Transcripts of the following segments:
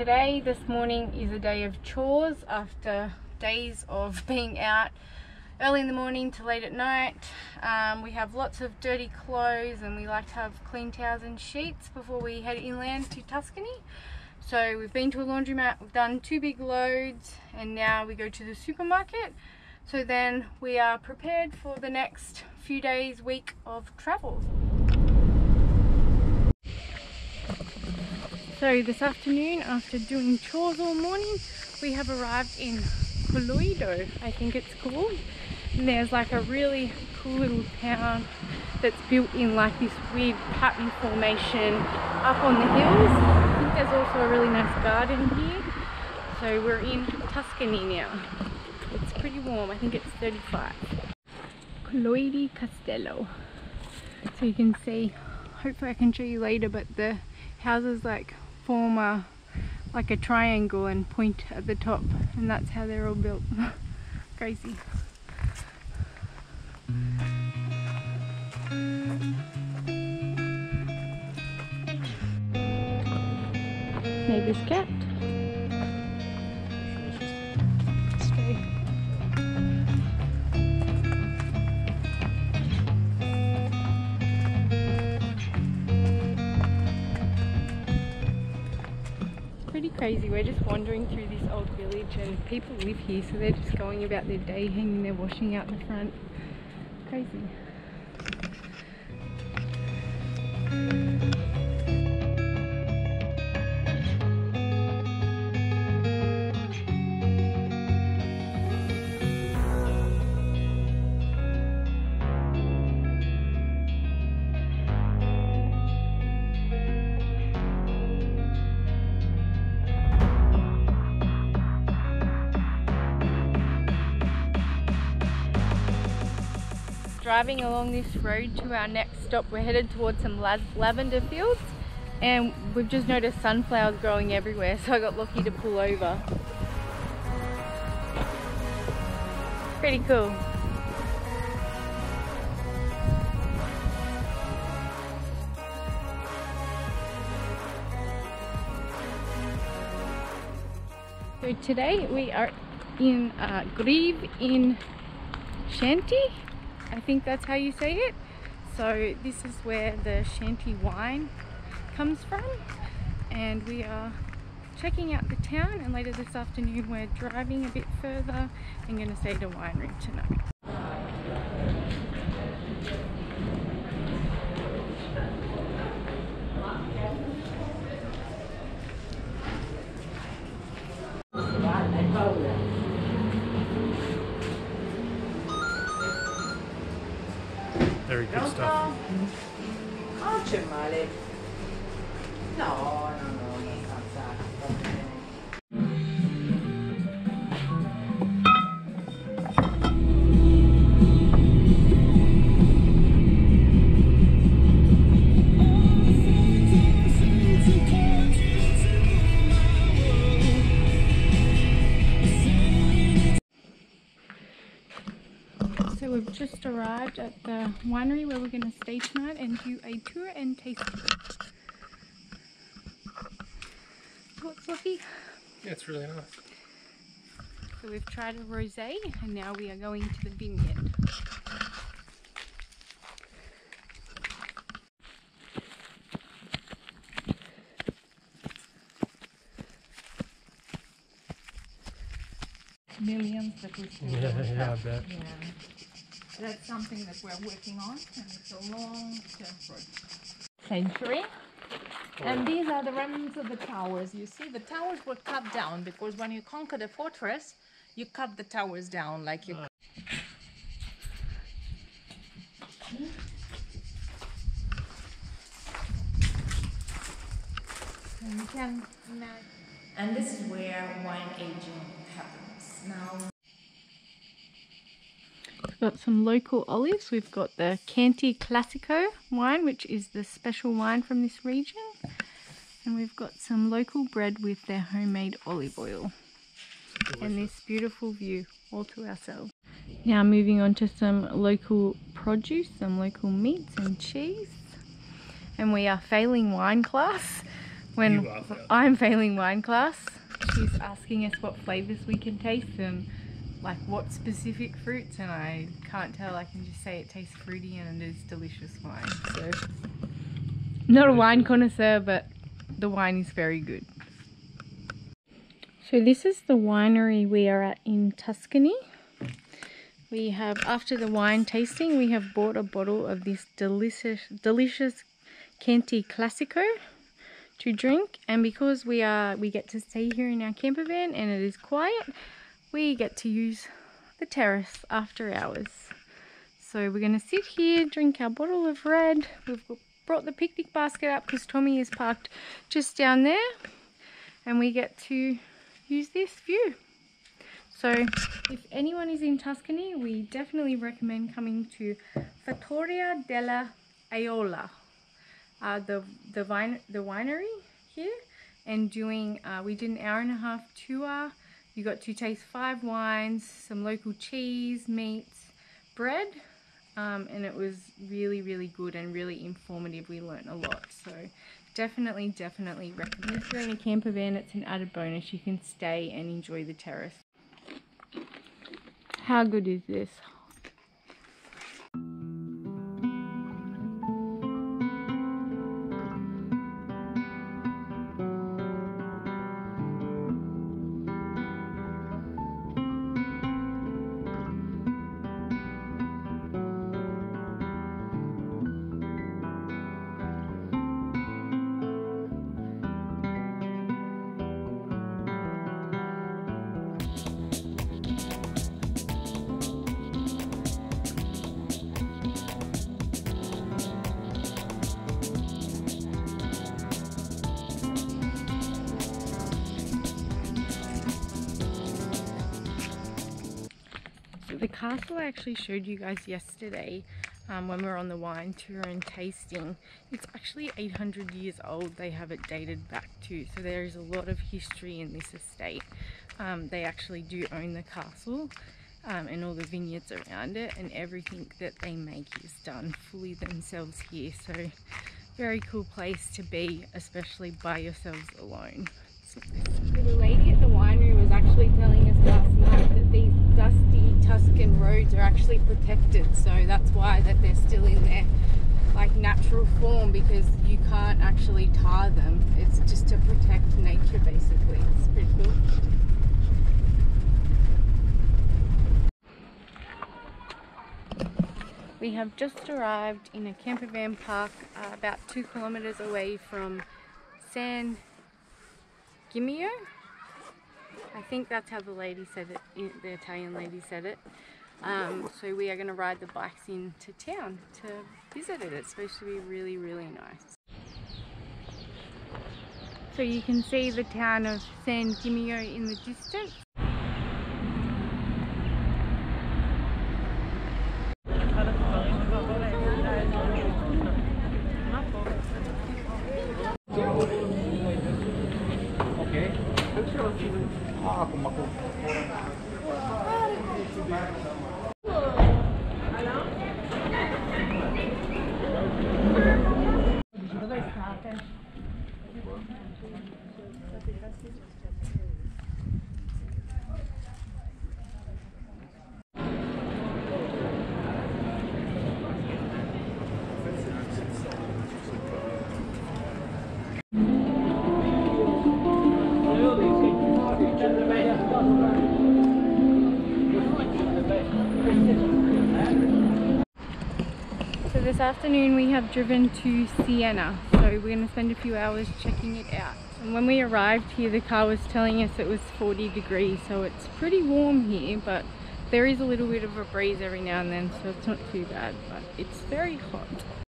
today, this morning, is a day of chores after days of being out early in the morning to late at night. Um, we have lots of dirty clothes and we like to have clean towels and sheets before we head inland to Tuscany. So we've been to a laundromat, we've done two big loads and now we go to the supermarket. So then we are prepared for the next few days, week of travel. So this afternoon, after doing chores all morning, we have arrived in Colloido, I think it's called. And there's like a really cool little town that's built in like this weird pattern formation up on the hills. I think there's also a really nice garden here. So we're in Tuscany now. It's pretty warm, I think it's 35. Collodi Castello. So you can see, hopefully I can show you later, but the houses like form a like a triangle and point at the top and that's how they're all built. Crazy. Neighbor's cat crazy. We're just wandering through this old village and people live here so they're just going about their day hanging their washing out the front. Crazy. Driving along this road to our next stop. We're headed towards some lavender fields and we've just noticed sunflowers growing everywhere so I got lucky to pull over. Pretty cool. So today we are in uh, Greve in Chianti I think that's how you say it. So this is where the Chianti wine comes from and we are checking out the town and later this afternoon we're driving a bit further and going to stay at a winery tonight. Very good stuff. So we've just arrived at the winery where we're going to stay tonight and do a tour and tasting. What's Lucky? Yeah, it's really nice. So we've tried a rosé and now we are going to the vineyard. Millions that we still Yeah, yeah, I bet. Yeah. That's something that we're working on and it's a long term project. Century. Oh, and these are the remnants of the towers. You see, the towers were cut down because when you conquer a fortress, you cut the towers down like you. Uh. And you can imagine. And this is where wine aging happens. Now, We've got some local olives. We've got the Chianti Classico wine, which is the special wine from this region. And we've got some local bread with their homemade olive oil. And this beautiful view all to ourselves. Now moving on to some local produce, some local meats and cheese. And we are failing wine class. when You are failing. I'm failing wine class, she's asking us what flavors we can taste and like what specific fruits, and I can't tell. I can just say it tastes fruity and it is delicious wine. So, not a wine connoisseur, but the wine is very good. So this is the winery we are at in Tuscany. We have, after the wine tasting, we have bought a bottle of this delicious, delicious Chianti Classico to drink. And because we are, we get to stay here in our camper van and it is quiet, we get to use the terrace after hours. So we're going to sit here, drink our bottle of red. We've brought the picnic basket up because Tommy is parked just down there. And we get to use this view. So if anyone is in Tuscany, we definitely recommend coming to Fattoria della Aiola, uh, the the vine the winery here, and doing. Uh, we did an hour and a half tour. You got to taste five wines, some local cheese, meats, bread, um, and it was really really good and really informative. We learnt a lot. So definitely definitely recommend. If you're in a camper van, it's an added bonus. You can stay and enjoy the terrace. How good is this? Castle I actually showed you guys yesterday um, when we were on the wine tour and tasting, it's actually 800 years old. They have it dated back to, so there is a lot of history in this estate. Um, they actually do own the castle um, and all the vineyards around it, and everything that they make is done fully themselves here. So very cool place to be, especially by yourselves alone. So the lady at the winery was actually telling us last night that these dusty Tuscan roads are actually protected, so that's why that they're still in their like natural form because you can't actually tar them. It's just to protect nature basically. It's pretty cool. We have just arrived in a camper van park uh, about two kilometers away from San Gimio. I think that's how the lady said it, the Italian lady said it. Um, so we are going to ride the bikes into town to visit it. It's supposed to be really, really nice. So you can see the town of San Gimio in the distance. This afternoon we have driven to Siena. So we're going to spend a few hours checking it out. And when we arrived here the car was telling us it was 40 degrees so it's pretty warm here but there is a little bit of a breeze every now and then so it's not too bad but it's very hot.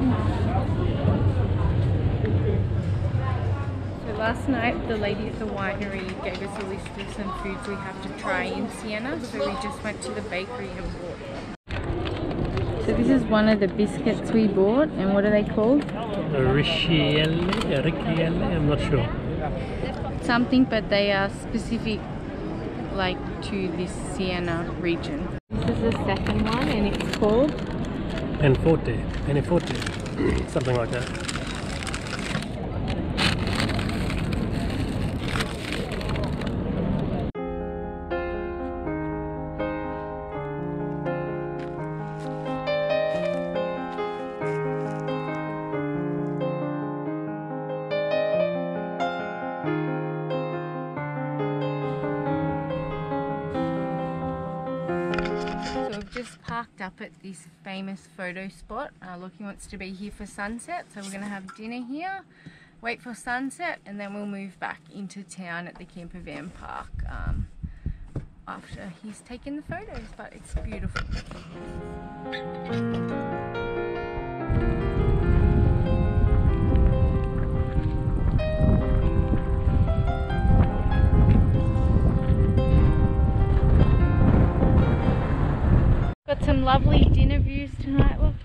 So last night the lady at the winery gave us a list of some foods we have to try in Siena. So we just went to the bakery and bought them. So this is one of the biscuits we bought and what are they called? Richielle, Richielle, I'm not sure. Something but they are specific like to this Siena region. This is the second one and it's called And forte, penny forte, something like that. Parked up at this famous photo spot. Uh, wants to be here for sunset, so we're going to have dinner here, wait for sunset, and then we'll move back into town at the Campervan Park um, after he's taken the photos. But it's beautiful. Some lovely dinner views tonight, Lachlan.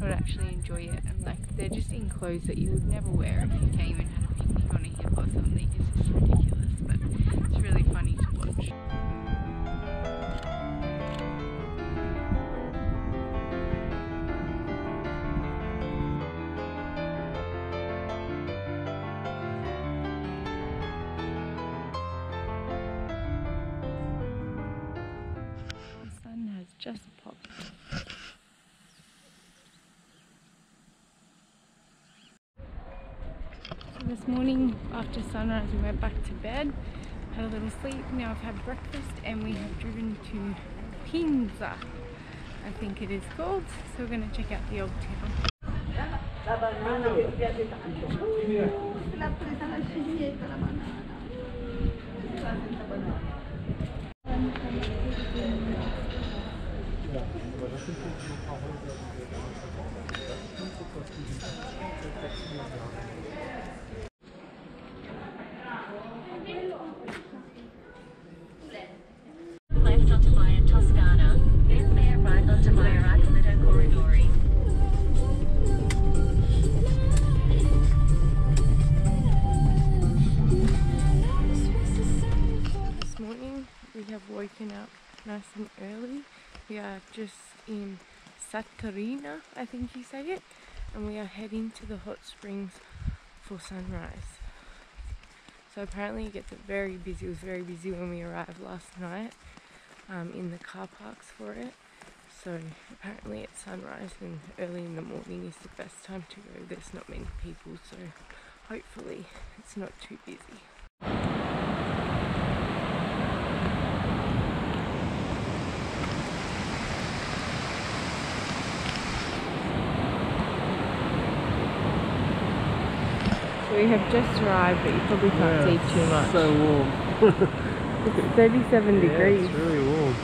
Not actually enjoy it. And like they're just in clothes that you would never wear if you came and had a picnic on a hill or something. It's just ridiculous, after sunrise we went back to bed, had a little sleep, now I've had breakfast and we have driven to Pienza, I think it is called. So we're going to check out the old town. left have woken up nice and early. We are just in Saturina, I think you say it, and we are heading to the hot springs for sunrise. So apparently it gets very busy. It was very busy when we arrived last night um, in the car parks for it. So apparently at sunrise and early in the morning is the best time to go. There's not many people, so hopefully it's not too busy. We have just arrived, but you probably can't see too much. It's so warm. It's 37 degrees. it's really warm.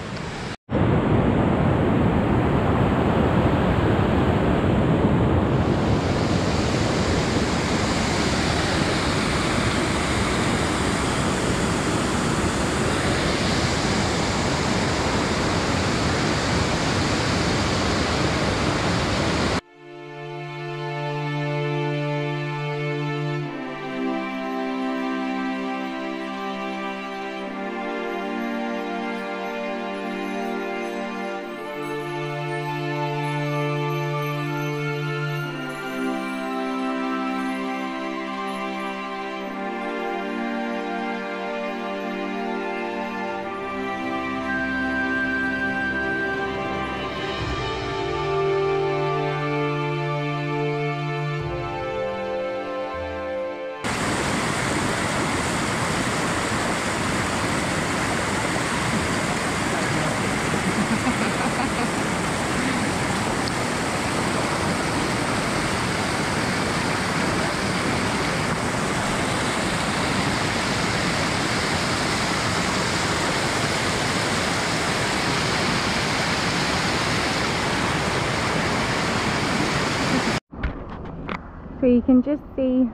So you can just see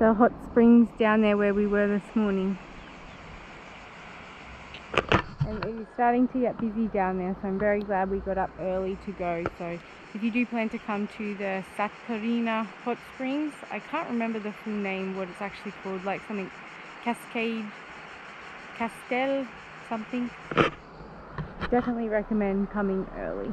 the hot springs down there where we were this morning. And it is starting to get busy down there, so I'm very glad we got up early to go. So if you do plan to come to the Satarina Hot Springs, I can't remember the full name, what it's actually called, like something Cascade, Castel, something. Definitely recommend coming early.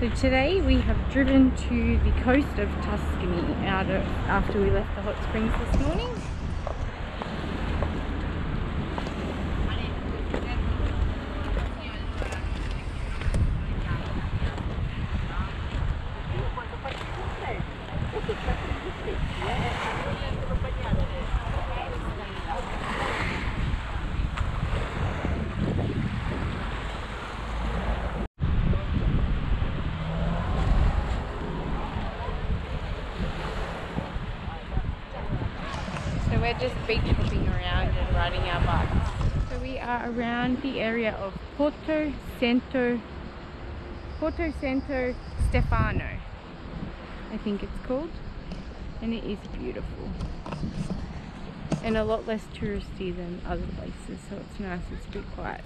So today we have driven to the coast of Tuscany out of, after we left the hot springs this morning. So we're just beach hopping around and riding our bikes. So we are around the area of Porto Santo, Porto Santo Stefano, I think it's called. And it is beautiful. And a lot less touristy than other places, so it's nice, it's a bit quiet.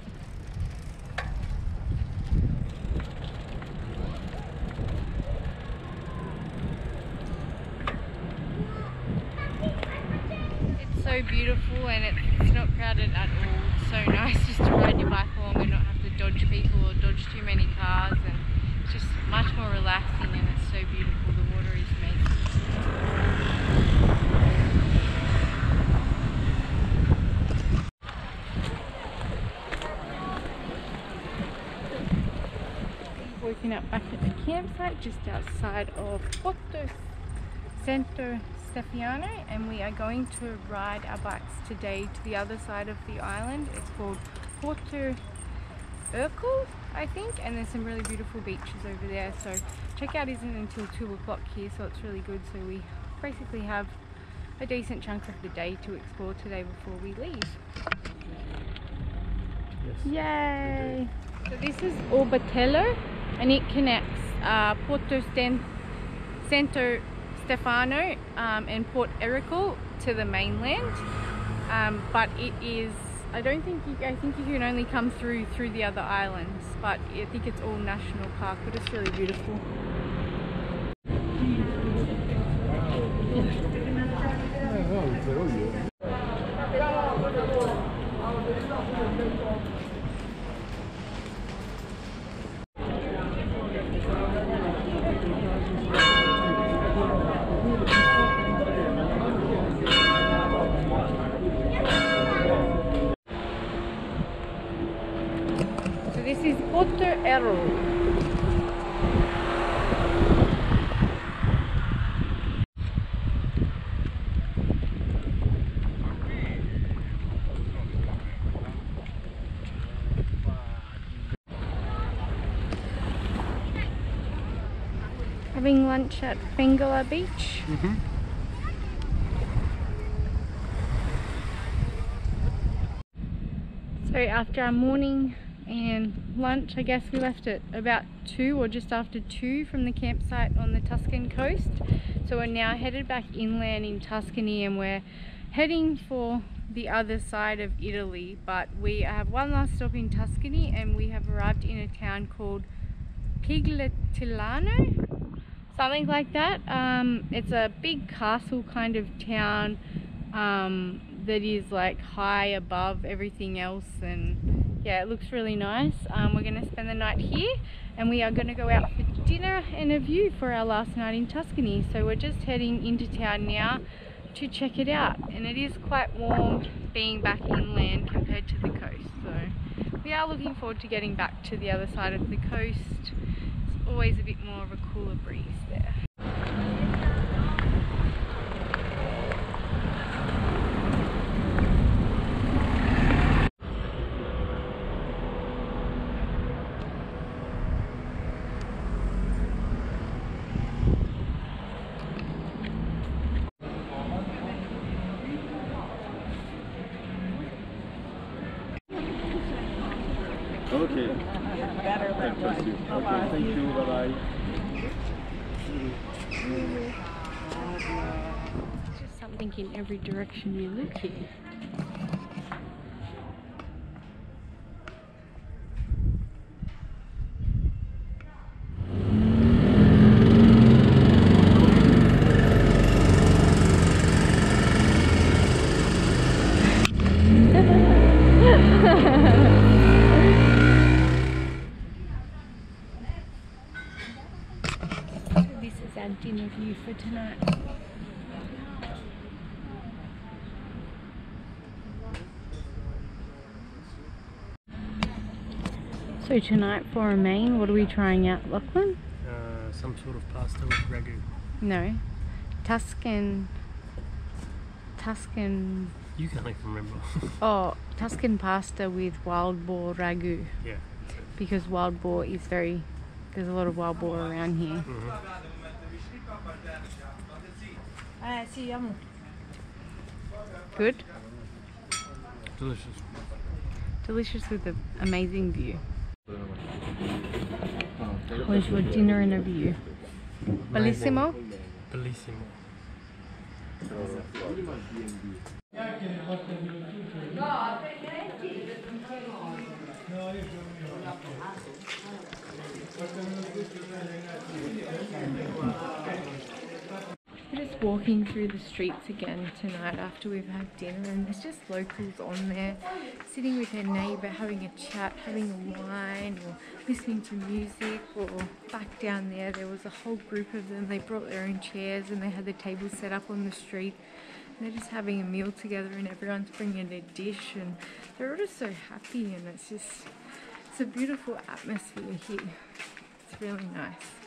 It's so beautiful and it's not crowded at all. It's so nice just to ride your bike along and not have to dodge people or dodge too many cars and it's just much more relaxing and it's so beautiful. The water is amazing. Working up back at the campsite just outside of Porto Santo Stefano and we are going to ride our bikes today to the other side of the island. It's called Porto Ercole, I think, and there's some really beautiful beaches over there. So checkout isn't until two o'clock here, so it's really good. So we basically have a decent chunk of the day to explore today before we leave. Yes. Yay! So this is Orbetello and it connects uh, Porto Santo Stefano um, and Port Ercole to the mainland. Um, but it is, I don't think you, I think you can only come through through the other islands. But I think it's all national park, but it's really beautiful. So this is Having lunch at Bengala Beach. Mm-hmm. So after our morning and lunch, I guess we left at about two or just after two from the campsite on the Tuscan coast. So we're now headed back inland in Tuscany and we're heading for the other side of Italy. But we have one last stop in Tuscany and we have arrived in a town called Piglettillano, something like that. Um, it's a big castle kind of town um, that is like high above everything else and yeah it looks really nice. Um, we're going to spend the night here and we are going to go out for dinner and a view for our last night in Tuscany. So we're just heading into town now to check it out. And it is quite warm being back inland compared to the coast. So we are looking forward to getting back to the other side of the coast. It's always a bit more of a cooler breeze there Okay. I trust you. Okay, thank you. Bye bye. In every direction you look here. This is our dinner view for tonight. So tonight for a main, what are we trying out, Lachlan? Uh, some sort of pasta with ragu. No, Tuscan, Tuscan, You can't even remember. oh, Tuscan pasta with wild boar ragu yeah. because wild boar is very, there's a lot of wild boar around here. hmm Eh sì. Good, Delicious. delicious with an amazing view. Where's your dinner and a view? Bellissimo. Bellissimo. We're just walking through the streets again tonight after we've had dinner, and there's just locals on there sitting with their neighbour, having a chat, having a wine, or listening to music. Or back down there, there was a whole group of them. They brought their own chairs and they had the tables set up on the street. And they're just having a meal together, and everyone's bringing their dish, and they're all just so happy, and it's just it's a beautiful atmosphere here. It's really nice.